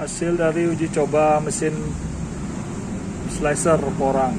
Hasil dari uji coba mesin slicer porang.